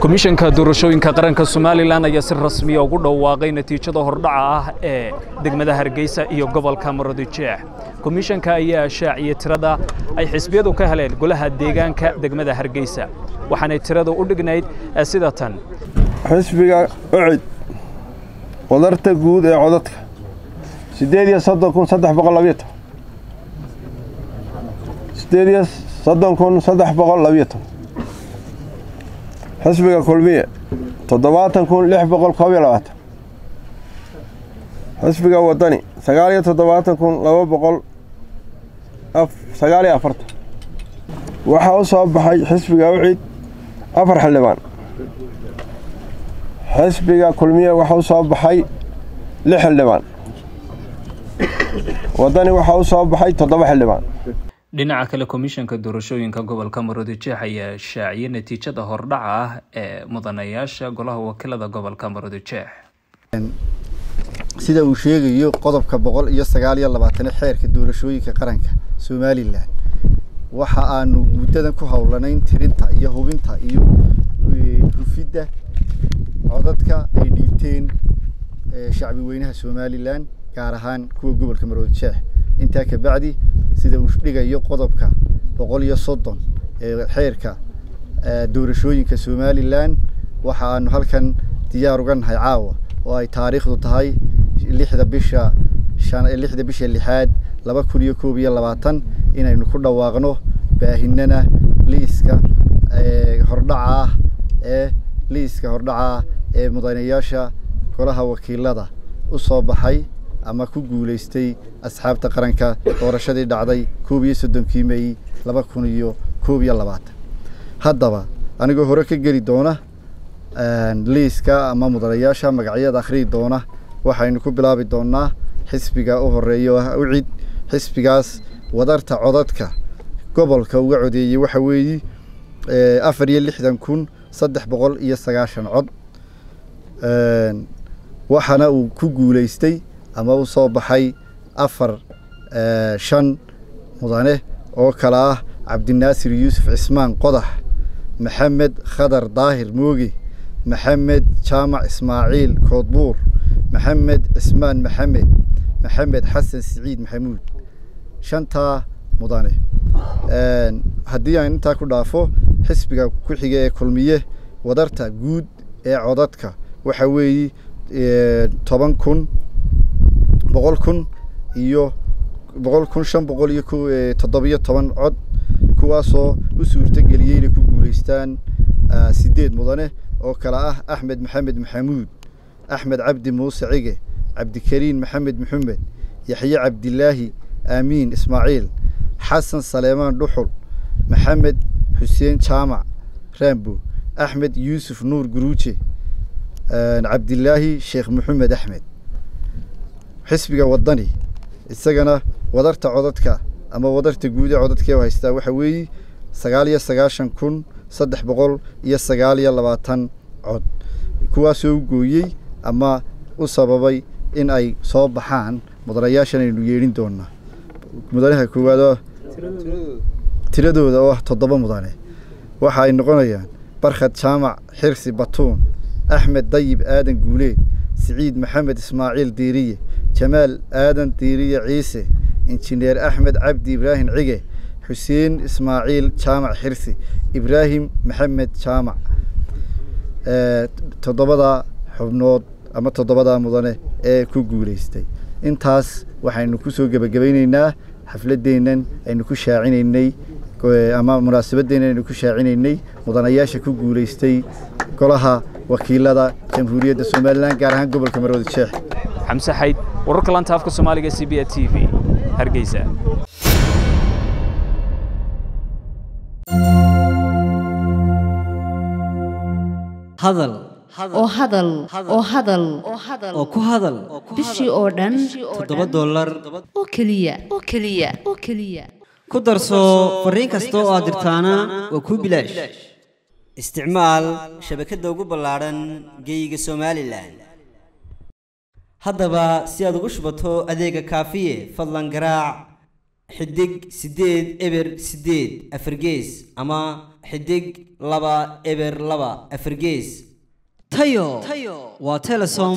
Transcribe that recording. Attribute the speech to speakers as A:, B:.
A: komishanka doorashooyinka qaranka somalilan ayaa si rasmiya ugu dhawaaqay natiijada hordhaca ah ee degmada hargeysa iyo gobolka maroodijeex komishanka ayaa shaaciyey tirada ay xisbiyadu ka heleen golaha deegaanka degmada hargeysa waxaanay tiradu u dhignayd sida tan.
B: Xisbiga ucid wadarta guud ee codadka sideed iyo soddon kun saddex boqol labiyo toban sideed iyo soddon kun saddex boqol labiyo toban xisbiga kulmiye toddobaatan kun lix boqol koob iyo labaatan. Xisbiga wadani sagaal iyo toddobaatan kun laba boqol sagaal iyo afartan. Waxaa u soo baxay xisbiga ucid afar xildhibaan xisbiga kulmiye waxaa u soo baxay lix xildhibaan wadani waxaa u soo baxay toddoba xildhibaan
A: dhinaca kale komishanka doorashooyinka gobolka maroodijeex ayaa shaaciyey natiijada hordhaca ah ee mudanayaasha golaha wakiilada gobolka maroodijeex
C: sida uu sheegayo qodobka boqol iyo sagaal iyo labaatane xeerka doorashooyinka qaranka somalilan waxa aanu muddadan ku howlanayn tirinta iyo hubinta iyo hufidda codadka ay dhiibteen shacbi weynaha somalilan gaar ahaan kuwa gobolka maroodijeex intaa kabacdi sida uu dhigayo qodobka boqol iyo soddon ee xeerka doorashooyinka somalilan waxa aanu halkan diyaar uga nahay caawa oo ay taariikhdu tahay lixda bisha lixda bisha lixaad laba kun iyo koob iyo labaatan inaynu ku dhawaaqno baahinana liiska hordhaca ah ee liiska hordhaca ah ee mudanayaasha golaha wakiilada u soo baxay ama ku guulaystay asxaabta qaranka doorashadii dhacday koob iyo soddonkii may laba kun iyo koob iyo labaatan. Haddaba anigoo hore ka geli doona liiska ama mudanayaasha magacyada akhriyi doona. Waxaynu ku bilaabi doonaa xisbiga u horreeya oo ah ucid xisbigaas wadarta codadka. Gobolka uga codeeyey waxa weeye afar iyo lixdan kun saddex boqol iyo sagaashan cod. Waxaana uu ku guulaystay ama u soo baxay afar shan mudane oo kale ah cabdinaasir yuusuf cismaan qodax maxamed khadar daahir mooge maxamed jaamac ismaaciil koodbuur maxamed cismaan maxamed maxamed xasan siciid maxamuud. Shantaa mudane haddii aan intaa ku dhaafo xisbiga ku xiga ee kulmiye wadarta guud ee codadka waxa weeye toban kun boqol kun iyo boqol kun shan boqol iyo toddobiyo toban cod kuwaasoo u suurtageliyey inay ku guulaystaan sideed mudane oo kale ah axmed maxamed maxamuud axmed cabdi muuse cige cabdikariin maxamed maxamed yaxye cabdilaahi aamiin ismaaciil xasan saleemaan dhuxul maxamed xuseen jaamac raambo axmed yuusuf nuur guruuje cabdilaahi sheekh maxamed axmed xisbiga wadani isagana wadarta codadka ama wadarta guud ee codadkee haystaa waxa weeye sagaal iyo sagaashan kun saddex boqol iyo sagaal iyo labaatan cod. Kuwaasoo u gooyey ama u sababay in ay soo baxaan mudanayaashan aynu yeedhin doonaa. Mudanaha koowaad oo tiradooda oo ah toddoba mudane. Waxa ay noqonayaan barkhad jaamac xirsi batuun axmed dayib aadan guuleed siciid maxamed ismaaciil diiriye jamaal aadan diiriye ciise injineer axmed cabdi ibraahim cige xuseen ismaaciil jaamac xirsi ibraahim maxamed jaamac. Toddobadaa xubnood ama toddobadaa mudane ee ku guulaystay intaas waxaynu ku soo gebagabayneynaa xafladeennan aynu ku shaacinaynay ama munaasabadeennan aynu ku shaacinaynay mudanayaasha ku guulaystay golaha wakiilada jamhuuriyadda somalilan gaar ahaan gobolka maroodi jeex
A: xamse xayd wararka lanta afka soomaaliga c b a t v. Hargeysa.
D: Hadal.
E: Oo hadal. Oo hadal.
D: Oo ku hadal.
E: Bishii oo dhan.
D: Toddoba dollar.
E: Oo keliya. Oo keliya. Oo keliya.
D: Ku darso fariin kasta oo aad dirtaana waa kuu bilaash. Isticmaal shabakadda ugu ballaadhan geeyiga somalilan haddaba si aad ugu shubato adeega kaafiye fadlan garaac xidig siddeed eber siddeed afargees ama xidig laba eber laba afargees tayo! Waa telesom